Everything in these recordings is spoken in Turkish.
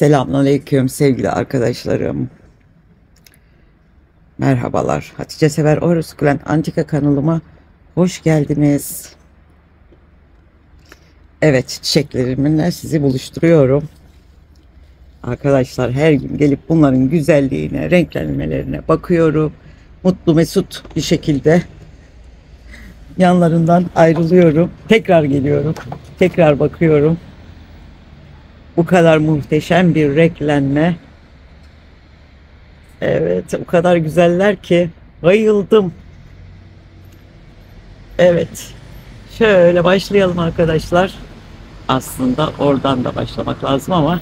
Selamünaleyküm sevgili arkadaşlarım. Merhabalar. Hatice Sever Orus Kulen Antika kanalıma hoş geldiniz. Evet çiçeklerimle sizi buluşturuyorum. Arkadaşlar her gün gelip bunların güzelliğine, renklenmelerine bakıyorum. Mutlu mesut bir şekilde yanlarından ayrılıyorum. Tekrar geliyorum. Tekrar bakıyorum. Bu kadar muhteşem bir renklenme. Evet, o kadar güzeller ki bayıldım. Evet. Şöyle başlayalım arkadaşlar. Aslında oradan da başlamak lazım ama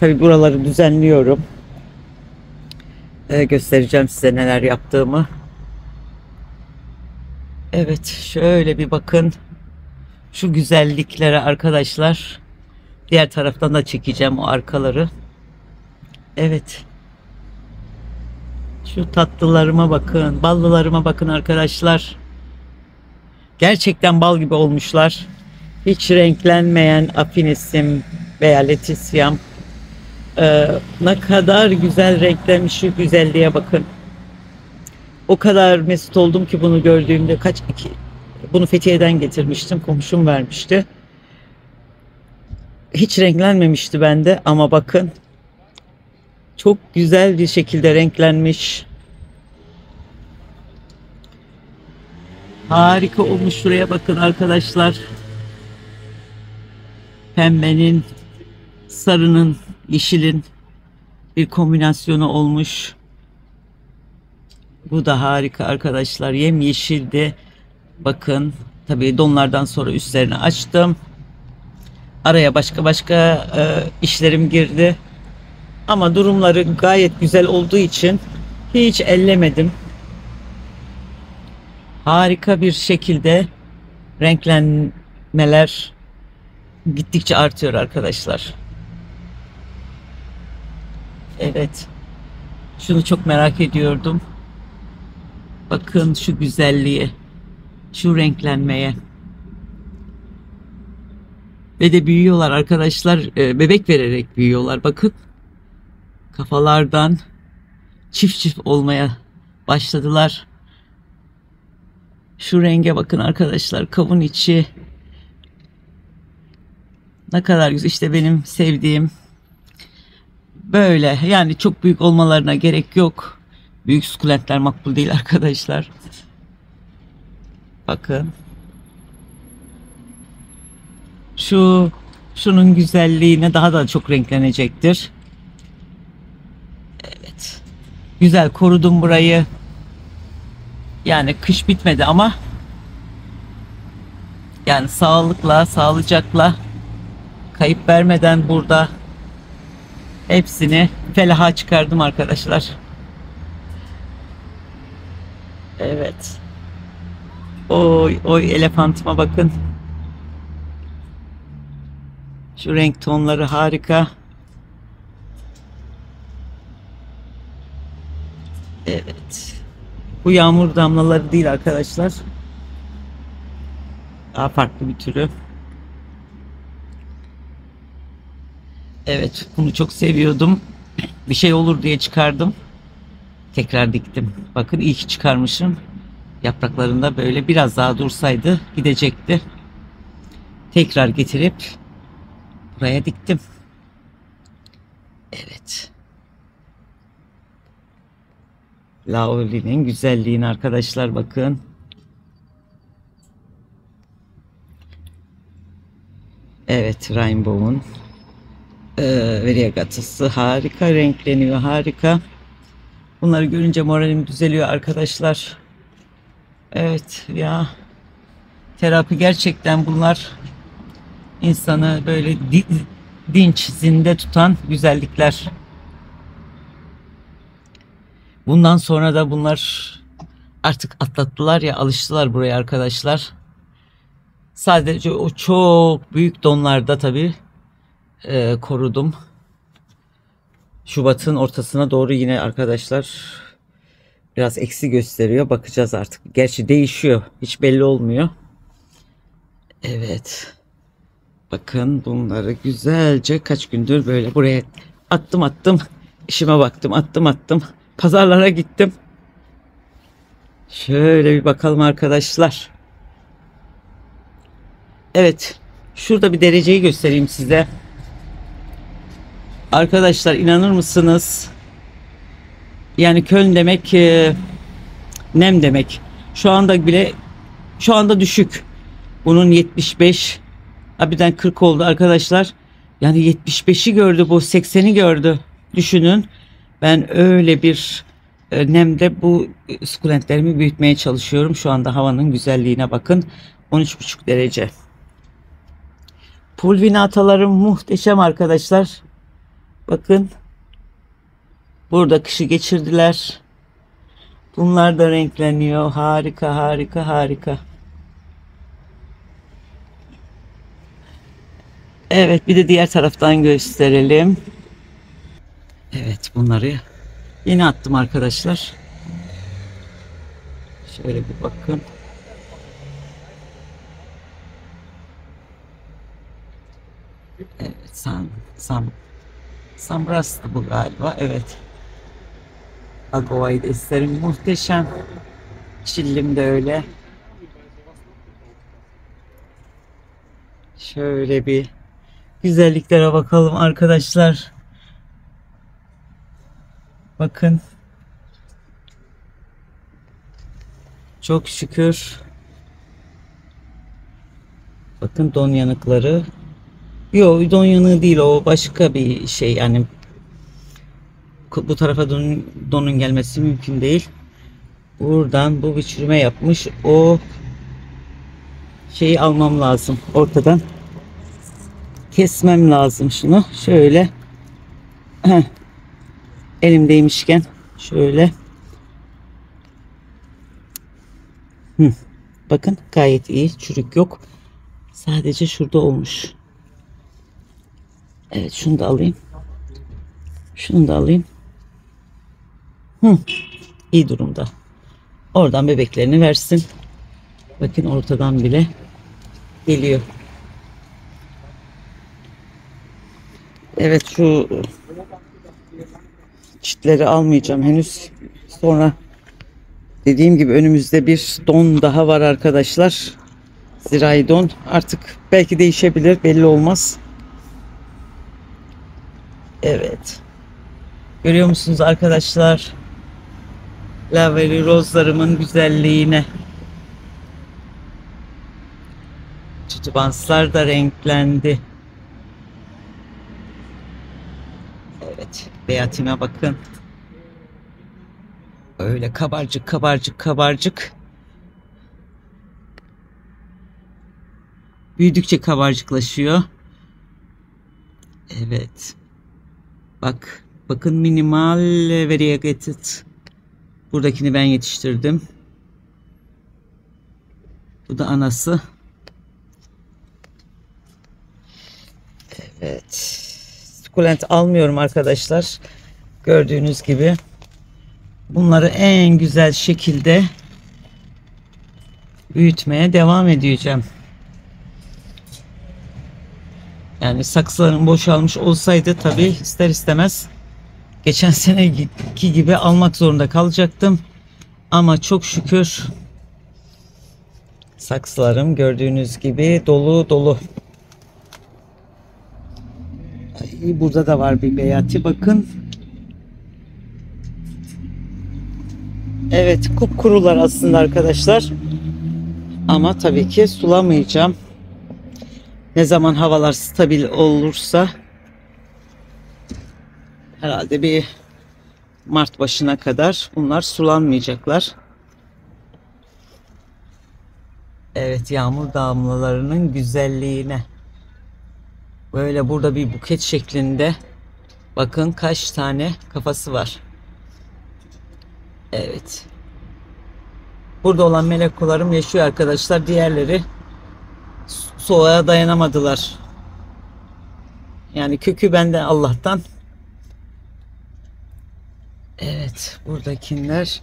tabi buraları düzenliyorum. Ee, göstereceğim size neler yaptığımı. Evet, şöyle bir bakın. Şu güzelliklere arkadaşlar. Diğer taraftan da çekeceğim o arkaları. Evet. Şu tatlılarıma bakın, ballılarıma bakın arkadaşlar. Gerçekten bal gibi olmuşlar. Hiç renklenmeyen afinisim veya letisyam. Ee, ne kadar güzel renklenmiş şu güzelliğe bakın. O kadar mesut oldum ki bunu gördüğümde kaç iki bunu Fethiye'den getirmiştim. Komşum vermişti hiç renklenmemişti bende ama bakın çok güzel bir şekilde renklenmiş. Harika olmuş şuraya bakın arkadaşlar. Pembenin, sarının, yeşilin bir kombinasyonu olmuş. Bu da harika arkadaşlar. Yem yeşildi. Bakın tabii donlardan sonra üstlerini açtım. Araya başka başka e, işlerim girdi. Ama durumları gayet güzel olduğu için hiç ellemedim. Harika bir şekilde renklenmeler gittikçe artıyor arkadaşlar. Evet. Şunu çok merak ediyordum. Bakın şu güzelliğe, şu renklenmeye. Ve de büyüyorlar arkadaşlar. E, bebek vererek büyüyorlar. Bakın kafalardan çift çift olmaya başladılar. Şu renge bakın arkadaşlar. Kavun içi. Ne kadar güzel. İşte benim sevdiğim böyle. Yani çok büyük olmalarına gerek yok. Büyük sukulentler makbul değil arkadaşlar. Bakın. Şu şunun güzelliğine daha da çok renklenecektir. Evet. Güzel korudum burayı. Yani kış bitmedi ama yani sağlıkla, sağlıcakla kayıp vermeden burada hepsini felaha çıkardım arkadaşlar. Evet. Oy oy elefantıma bakın. Şu renk tonları harika. Evet. Bu yağmur damlaları değil arkadaşlar. Daha farklı bir türü. Evet, bunu çok seviyordum. Bir şey olur diye çıkardım. Tekrar diktim. Bakın iyi ki çıkarmışım. Yapraklarında böyle biraz daha dursaydı gidecekti. Tekrar getirip Buraya diktim. Evet. Laoli'nin güzelliğini arkadaşlar bakın. Evet Rainbow'un e, Variegatası harika renkleniyor harika. Bunları görünce moralim düzeliyor arkadaşlar. Evet ya terapi gerçekten bunlar insanı böyle dinç, zinde tutan güzellikler. Bundan sonra da bunlar artık atlattılar ya alıştılar buraya arkadaşlar. Sadece o çok büyük donlarda tabi e, korudum. Şubat'ın ortasına doğru yine arkadaşlar biraz eksi gösteriyor. Bakacağız artık. Gerçi değişiyor. Hiç belli olmuyor. Evet. Bakın bunları güzelce kaç gündür böyle buraya attım attım. işime baktım attım attım. Pazarlara gittim. Şöyle bir bakalım arkadaşlar. Evet. Şurada bir dereceyi göstereyim size. Arkadaşlar inanır mısınız? Yani Köln demek e, nem demek. Şu anda bile şu anda düşük. Bunun 75 Abiden 40 oldu arkadaşlar. Yani 75'i gördü bu 80'i gördü. Düşünün. Ben öyle bir e, nemde bu sukulentlerimi büyütmeye çalışıyorum. Şu anda havanın güzelliğine bakın. 13,5 derece. Pulvinatalarım muhteşem arkadaşlar. Bakın. Burada kışı geçirdiler. Bunlar da renkleniyor. Harika harika harika. Evet bir de diğer taraftan gösterelim. Evet bunları yine attım arkadaşlar. Şöyle bir bakın. Evet Sam Sam Samras'tı bu galiba. Evet. Agova'yı da isterim. Muhteşem. Çillim de öyle. Şöyle bir güzelliklere bakalım arkadaşlar. Bakın. Çok şükür. Bakın don yanıkları. Yok don yanığı değil o başka bir şey yani. Bu tarafa don, donun gelmesi mümkün değil. Buradan bu bir çürüme yapmış. O şeyi almam lazım ortadan kesmem lazım şunu. Şöyle elimdeymişken şöyle Hı. Bakın gayet iyi. Çürük yok. Sadece şurada olmuş. Evet şunu da alayım. Şunu da alayım. Hı. İyi durumda. Oradan bebeklerini versin. Bakın ortadan bile geliyor. Evet şu çitleri almayacağım henüz. Sonra dediğim gibi önümüzde bir don daha var arkadaşlar. Zirai don. Artık belki değişebilir belli olmaz. Evet. Görüyor musunuz arkadaşlar? Laveli rozlarımın güzelliğine. Tutubanslar da renklendi. Evet, beyatime bakın. Öyle kabarcık kabarcık kabarcık. Büyüdükçe kabarcıklaşıyor. Evet. Bak, bakın minimal variegated. Buradakini ben yetiştirdim. Bu da anası. Evet sukulent almıyorum arkadaşlar. Gördüğünüz gibi. Bunları en güzel şekilde büyütmeye devam edeceğim. Yani saksıların boşalmış olsaydı tabi ister istemez geçen seneki gibi almak zorunda kalacaktım. Ama çok şükür saksılarım gördüğünüz gibi dolu dolu. Ay, burada da var bir beyati bakın. Evet kupkurular aslında arkadaşlar. Ama tabii ki sulamayacağım. Ne zaman havalar stabil olursa herhalde bir Mart başına kadar bunlar sulanmayacaklar. Evet yağmur damlalarının güzelliğine. Böyle burada bir buket şeklinde bakın kaç tane kafası var. Evet. Burada olan melekkolarım yaşıyor arkadaşlar. Diğerleri soğuğa dayanamadılar. Yani kökü benden Allah'tan. Evet buradakiler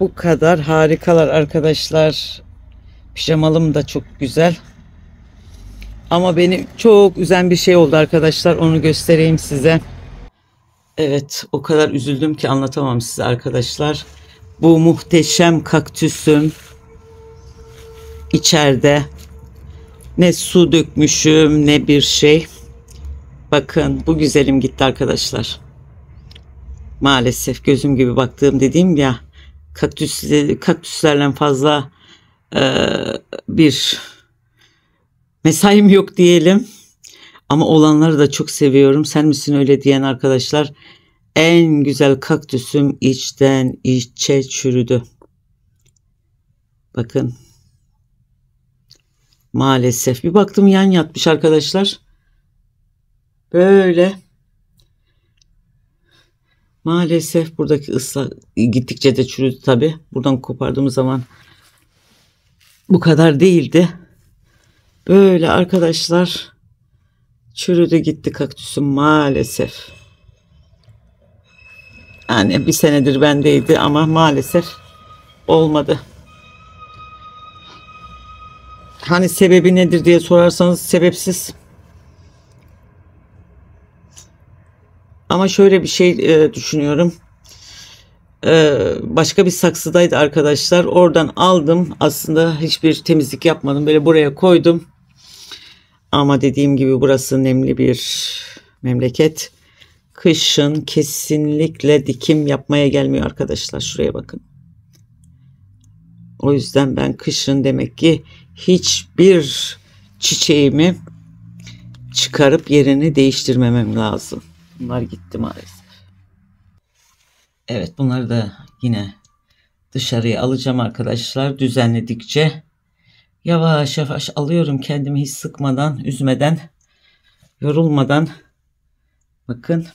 bu kadar harikalar arkadaşlar. Pijamalım da çok güzel. Ama beni çok üzen bir şey oldu arkadaşlar. Onu göstereyim size. Evet, o kadar üzüldüm ki anlatamam size arkadaşlar. Bu muhteşem kaktüsüm içeride ne su dökmüşüm ne bir şey. Bakın bu güzelim gitti arkadaşlar. Maalesef gözüm gibi baktığım dediğim ya kaktüs, kaktüslerle fazla e, bir mesaim yok diyelim. Ama olanları da çok seviyorum. Sen misin öyle diyen arkadaşlar? En güzel kaktüsüm içten içe çürüdü. Bakın. Maalesef. Bir baktım yan yatmış arkadaşlar. Böyle. Maalesef buradaki ıslak gittikçe de çürüdü tabi. Buradan kopardığımız zaman bu kadar değildi. Böyle arkadaşlar çürüdü gitti kaktüsüm maalesef. Yani bir senedir bendeydi ama maalesef olmadı. Hani sebebi nedir diye sorarsanız sebepsiz. Ama şöyle bir şey e, düşünüyorum. E, başka bir saksıdaydı arkadaşlar. Oradan aldım. Aslında hiçbir temizlik yapmadım. Böyle buraya koydum. Ama dediğim gibi burası nemli bir memleket. Kışın kesinlikle dikim yapmaya gelmiyor arkadaşlar. Şuraya bakın. O yüzden ben kışın demek ki hiçbir çiçeğimi çıkarıp yerini değiştirmemem lazım. Bunlar gitti maalesef. Evet bunları da yine dışarıya alacağım arkadaşlar düzenledikçe. Yavaş yavaş alıyorum kendimi hiç sıkmadan, üzmeden, yorulmadan. Bakın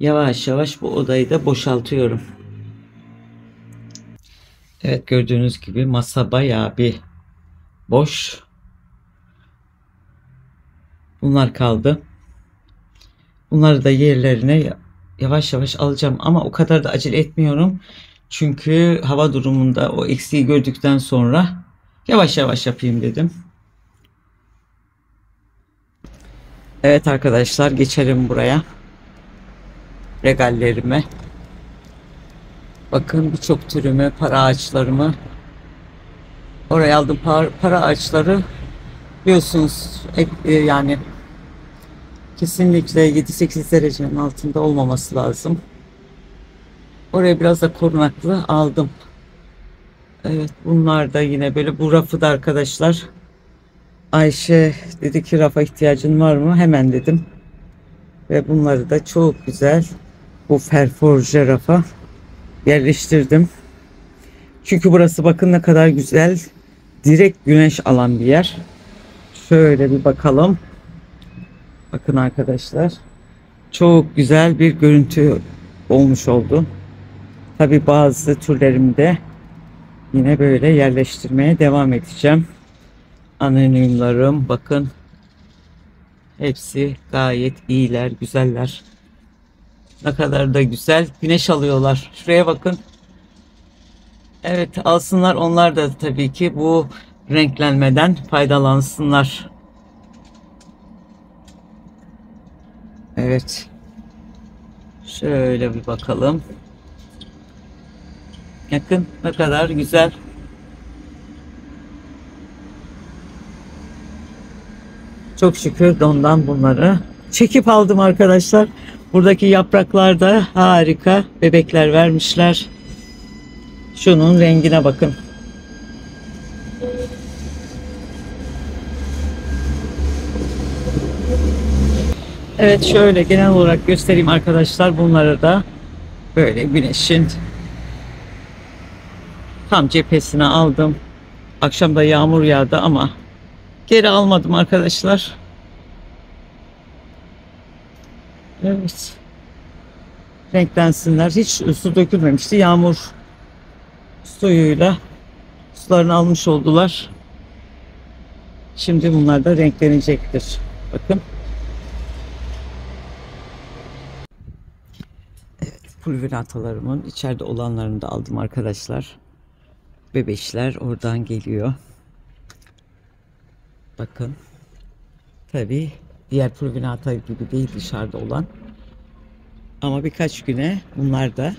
yavaş yavaş bu odayı da boşaltıyorum. Evet gördüğünüz gibi masa bayağı bir boş. Bunlar kaldı. Bunları da yerlerine yavaş yavaş alacağım ama o kadar da acele etmiyorum. Çünkü hava durumunda o eksiği gördükten sonra yavaş yavaş yapayım dedim. Evet arkadaşlar geçelim buraya. Regallerime. Bakın birçok türümü, para ağaçlarımı oraya aldım. Para, para ağaçları biliyorsunuz e, yani kesinlikle 7-8 derecenin altında olmaması lazım. Oraya biraz da korunaklı aldım. Evet bunlar da yine böyle bu rafı da arkadaşlar. Ayşe dedi ki rafa ihtiyacın var mı? Hemen dedim. Ve bunları da çok güzel bu ferforje rafa yerleştirdim. Çünkü burası bakın ne kadar güzel. Direkt güneş alan bir yer. Şöyle bir bakalım. Bakın arkadaşlar. Çok güzel bir görüntü olmuş oldu. Tabi bazı türlerimde yine böyle yerleştirmeye devam edeceğim. Anonyumlarım bakın. Hepsi gayet iyiler, güzeller. Ne kadar da güzel. Güneş alıyorlar. Şuraya bakın. Evet alsınlar onlar da tabii ki bu renklenmeden faydalansınlar. Evet. Şöyle bir bakalım. Yakın ne kadar güzel. Çok şükür ondan bunları çekip aldım arkadaşlar. Buradaki yapraklar da harika. Bebekler vermişler. Şunun rengine bakın. Evet şöyle genel olarak göstereyim arkadaşlar. Bunları da böyle güneşin tam cephesine aldım. Akşam da yağmur yağdı ama geri almadım arkadaşlar. Evet. Renklensinler. Hiç su dökülmemişti. Yağmur suyuyla sularını almış oldular. Şimdi bunlar da renklenecektir. Bakın. Evet, pulveratalarımın içeride olanlarını da aldım arkadaşlar. Bebeşler oradan geliyor. Bakın. Tabii diğer pulvinata gibi değil dışarıda olan. Ama birkaç güne bunlar da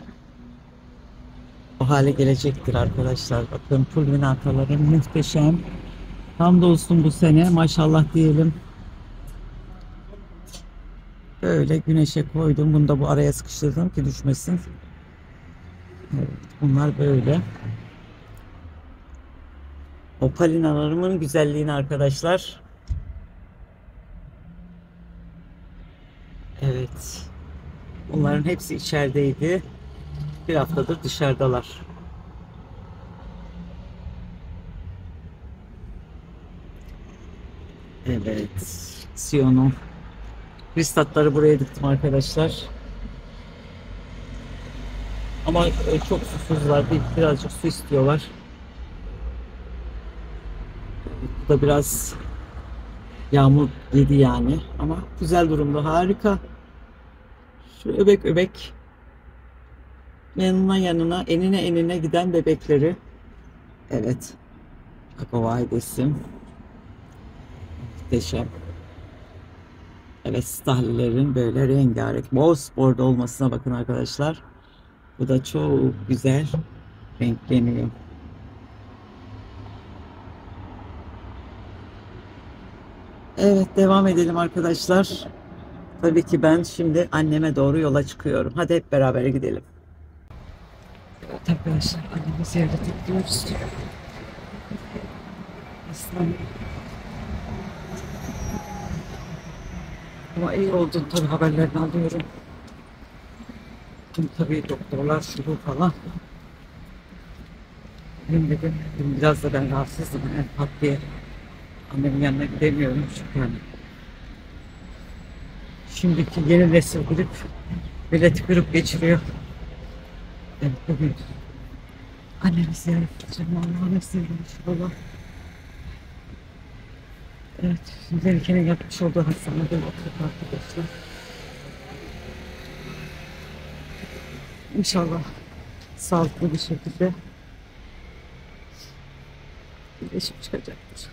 o hale gelecektir arkadaşlar. Bakın pulvinataların muhteşem. Hamdolsun bu sene maşallah diyelim. Böyle güneşe koydum. Bunu da bu araya sıkıştırdım ki düşmesin. Evet, bunlar böyle. Opalinalarımın güzelliğini arkadaşlar. Evet. Bunların hepsi içerideydi. Bir haftadır dışarıdalar. Evet. Siyonu. Kristatları buraya diktim arkadaşlar. Ama e, çok susuzlar. Birazcık su istiyorlar. Bu da biraz yağmur yedi yani. Ama güzel durumda. Harika. Şu öbek öbek yanına yanına enine enine giden bebekleri. Evet. Akavaidesim. Muhteşem. Evet stahlilerin böyle rengarenk sporda olmasına bakın arkadaşlar. Bu da çok güzel renkleniyor. Evet devam edelim arkadaşlar. Tabii ki ben şimdi anneme doğru yola çıkıyorum. Hadi hep beraber gidelim. Evet arkadaşlar annemi ziyaret ediyoruz. Aslan. Ama iyi oldun tabii haberlerini alıyorum. Şimdi tabii doktorlar şu falan. Benim dedim, biraz da ben rahatsızdım. Yani pat annemin yanına gidemiyorum yani. Şimdiki yeni nesil grip milleti grip geçiriyor. Evet bugün annemi ziyaret edeceğim. Allah'a nasip inşallah. Evet, Melike'nin yapmış olduğu hastanede oturduk arkadaşlar. İnşallah sağlıklı bir şekilde iyileşip çıkacaktır.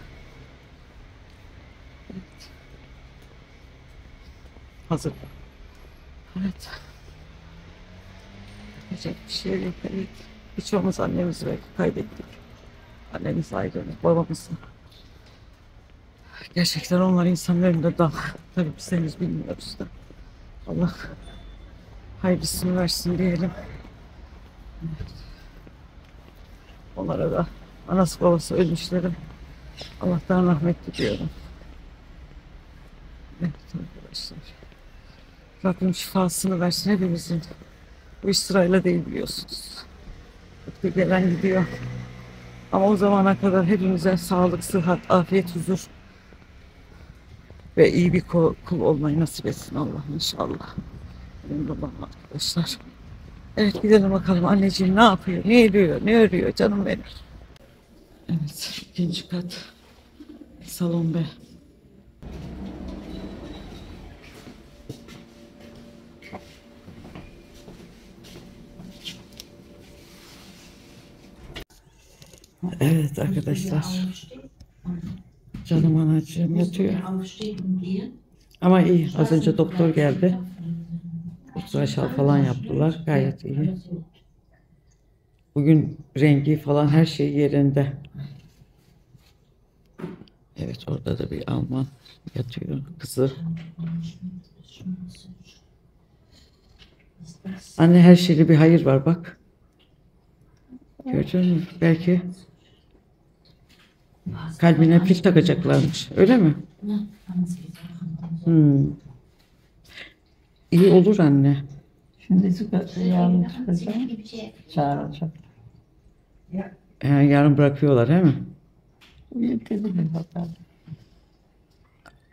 Evet. Hazır. Evet. Yapacak bir şey yok. Evet. Birçoğumuz annemizi belki kaybettik. Annemiz ayrılmış, babamızı. Gerçekten onlar insanların da da tabii biz henüz bilmiyoruz da. Allah hayırlısını versin diyelim. Evet. Onlara da anası babası ölmüşlerim. Allah'tan rahmet diliyorum. Evet arkadaşlar. Rabbim şifasını versin hepimizin. Bu iş sırayla değil biliyorsunuz. Bıktı gelen gidiyor. Ama o zamana kadar hepimize sağlık, sıhhat, afiyet, huzur ve iyi bir kul, kul olmayı nasip etsin Allah inşallah. Benim babam arkadaşlar. Evet gidelim bakalım anneciğim ne yapıyor, ne ediyor, ne örüyor canım benim. Evet ikinci kat salon be. Evet arkadaşlar. Canım anacığım yatıyor. Ama iyi. Az önce doktor geldi. Ultraşal falan yaptılar. Gayet iyi. Bugün rengi falan her şey yerinde. Evet orada da bir Alman yatıyor. Kızı. Anne her şeyde bir hayır var bak. Gördün mü? Belki kalbine pil takacaklarmış. Öyle mi? Hmm. İyi olur anne. Şimdi çıkacak, yarın çıkacağım. Çağıracak. Ee, yarın bırakıyorlar değil mi? Yeterli bir bakalım.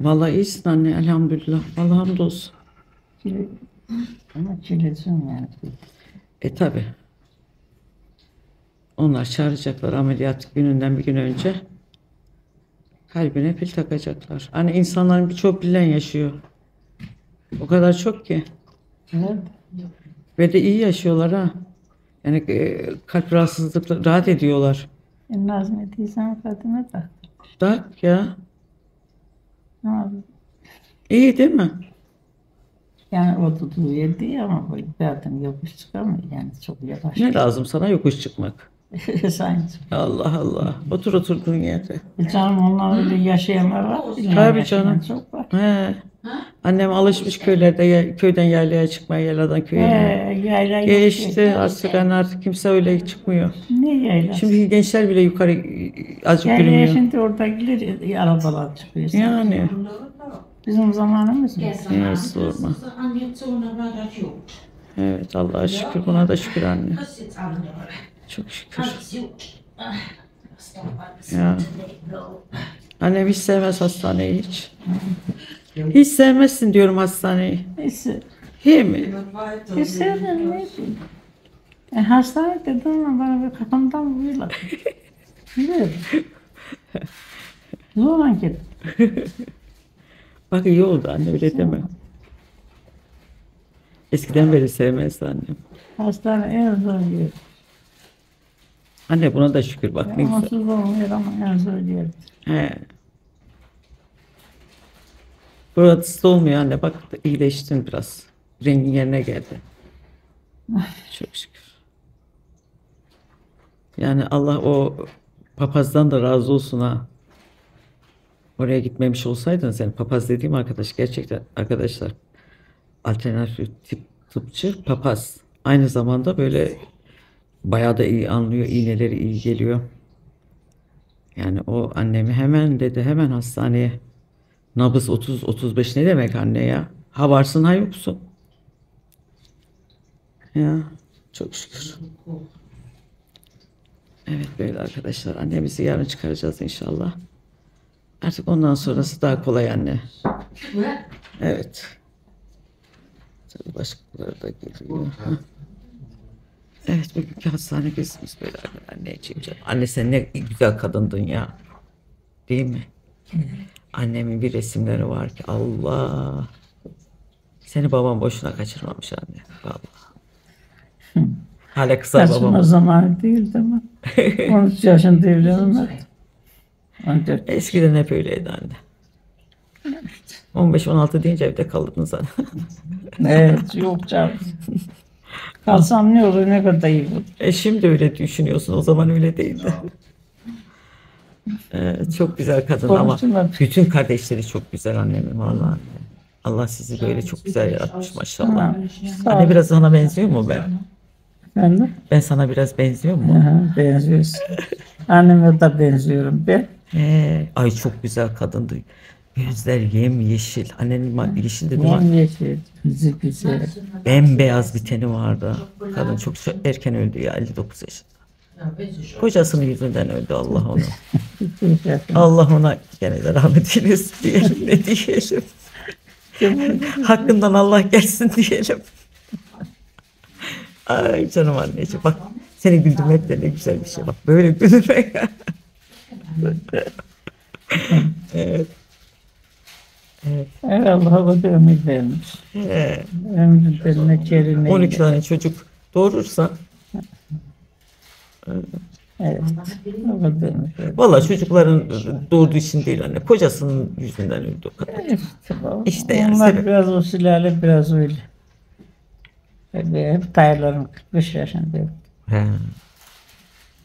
Vallahi iyisin anne elhamdülillah. Vallahi hamdolsun. Çile- Ama çileceğim yani. E tabi. Onlar çağıracaklar ameliyat gününden bir gün önce. Kalbine pil takacaklar. Hani insanların birçok pillen yaşıyor. O kadar çok ki. Evet. Ve de iyi yaşıyorlar ha. Yani e, kalp rahatsızlıkla rahat ediyorlar. E, Nazmi teyzem kadına bak. Tak ya. Yapayım? İyi değil mi? Yani o tutuğu yedi ama zaten yokuş çıkamıyor yani çok yavaş. Ne lazım sana yokuş çıkmak? Sanki. Allah Allah. Otur oturduğun yerde. E Canım onlar öyle yaşayanlar var. Tabii yaşayan canım. Çok var. He. Annem alışmış köylerde köyden yaylaya çıkmaya, yayladan köye. Ee, yayla yok Geçti ki. artık yani artık kimse öyle çıkmıyor. Ne yayla? Şimdiki gençler bile yukarı azıcık Yaylaya yürümüyor. şimdi oradakiler e, arabalar çıkıyor. Yani Bizim zamanımız mı? Ja, sorma. evet Allah'a şükür buna da şükür anne. Çok şükür. Ya. Annem hiç sevmez hastaneyi hiç. Hiç sevmezsin diyorum hastaneyi. Değil mi? Ne diyeyim. E, hastane dedim ama bana bir kafamdan vuruyorlar. Biliyorum. Zorla gittim. Bak iyi oldu anne öyle deme. Eskiden beri sevmezdi annem. Hastane en zor yer. Anne buna da şükür bak ne güzel. Onsuz olmuyor ama en zor. He. Burası da olmuyor anne. Bak iyileştin biraz. Rengin yerine geldi. Çok şükür. Yani Allah o papazdan da razı olsun ha. Oraya gitmemiş olsaydın sen papaz dediğim arkadaş gerçekten arkadaşlar alternatif tip tıpçı papaz. Aynı zamanda böyle bayağı da iyi anlıyor. iğneleri iyi geliyor. Yani o annemi hemen dedi hemen hastaneye. Nabız 30-35 ne demek anne ya? Ha varsın ha yoksun. Ya çok şükür. Evet böyle arkadaşlar annemizi yarın çıkaracağız inşallah. Artık ondan sonrası daha kolay anne. Evet. Tabii başkaları da geliyor. Evet bugünkü hastane gezimiz böyle anneciğim canım. Anne sen ne güzel kadındın ya. Değil mi? Annemin bir resimleri var ki Allah. Seni babam boşuna kaçırmamış anne. Vallahi. Hala kısa babam. zamanı değil değil mi? 13 yaşında evlendim. 14. Eskiden hep öyleydi anne. 15-16 deyince evde kaldın zaten. Evet yok canım. Kalsam ne olur ne kadar iyi olur. E şimdi öyle düşünüyorsun. O zaman öyle değildi. Evet, çok güzel kadın ama Konuşsunlar. bütün kardeşleri çok güzel annemin vallahi. Allah sizi böyle çok güzel yaratmış maşallah. Ha, sağ Anne ol. biraz sana benziyor mu ben? Efendim? Ben sana biraz benziyor mu? Aha, benziyorsun. Anneme de benziyorum ben. He, ay çok güzel kadındı. Gözler yem yeşil. Annenin ma- yeşildi değil mi? Yem yeşil, yüzü güzel. Bembeyaz bir teni vardı. Kadın çok erken öldü ya 59 yaşında. Kocasının yüzünden öldü Allah onu. Allah ona gene de rahmet eylesin diyelim ne diyelim. Hakkından Allah gelsin diyelim. Ay canım anneciğim bak seni güldürmek de ne güzel bir şey bak böyle güldürmek. evet. Evet. Evet Allah'a da ömür vermiş. He. Ömrün beline kerine. 12 tane çocuk doğurursa Evet. Vermiş. valla çocukların doğduğu için değil anne kocasının yüzünden öldü o kadar. İşte, bu. İşte yani Onlar sebep- biraz o sülale biraz öyle. Hep dayılarım 45 yaşında. He.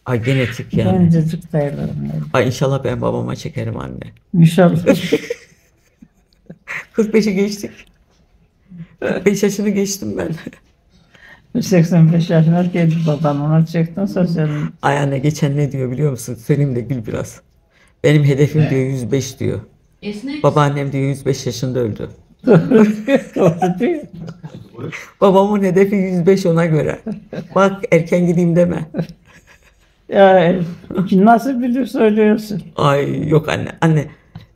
Ay genetik yani. Gencecik dayılarım. öyle. Ay inşallah ben babama çekerim anne. İnşallah. 45'i geçtik. 45 yaşını geçtim ben. 85 yaşına geldi baban ona çektin sen Ay anne geçen ne diyor biliyor musun? Söyleyeyim de gül biraz. Benim hedefim diyor 105 diyor. Babaannem diyor 105 yaşında öldü. Babamın hedefi 105 ona göre. Bak erken gideyim deme. Ya nasıl bilir söylüyorsun. Ay yok anne. Anne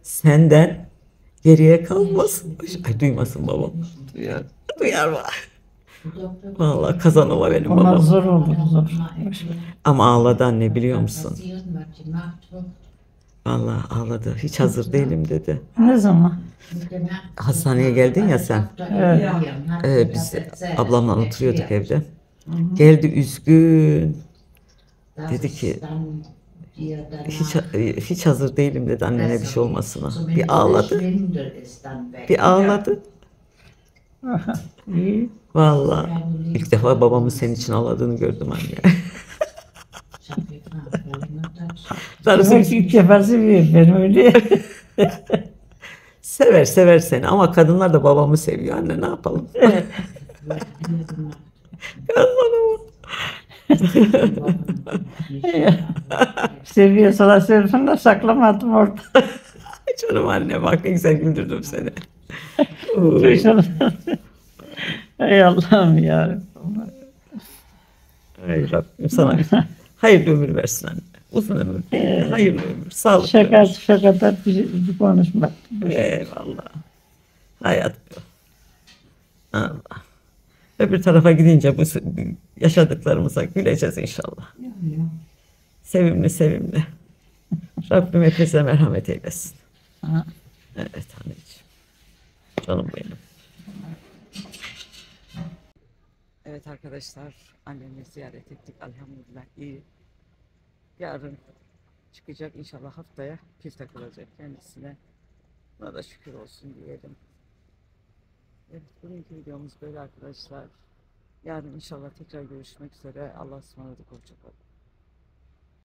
senden geriye kalmasın. Ay duymasın babam. Duyar. Duyar var. Vallahi kazanova benim babam. zor olur zor. Ama ağladı anne biliyor musun? Vallahi ağladı. Hiç hazır değilim dedi. Ne zaman? Hastaneye geldin ya sen. Evet. Ee, biz ablamla oturuyorduk evde. Geldi üzgün. Dedi ki Hiç, hiç hazır değilim dedi annene bir şey olmasına. Bir ağladı. Bir ağladı. İyi. Vallahi ilk defa babamın senin için ağladığını gördüm anne. Darısı ilk defa seviyor beni öyle. sever sever seni ama kadınlar da babamı seviyor anne ne yapalım. Kadınlar Seviyorsalar sevsin de saklamadım orada. Canım anne bak ne güzel güldürdüm seni. Ey Allah'ım ya. Ay Rabbim sana hayırlı ömür versin anne. Uzun ömür, hayırlı ömür, sağlıklı Şaka ömür. şakada bir, bir konuşmak. Eyvallah. Hayat bu. Allah. Öbür tarafa gidince bu yaşadıklarımıza güleceğiz inşallah. Sevimli sevimli. Rabbim hepinize merhamet eylesin. Evet anneciğim. Canım benim. Evet arkadaşlar annemi ziyaret ettik elhamdülillah iyi. Yarın çıkacak inşallah haftaya pil takılacak kendisine. Buna da şükür olsun diyelim. Evet bugünkü videomuz böyle arkadaşlar. Yarın inşallah tekrar görüşmek üzere. Allah'a ısmarladık. Hoşçakalın.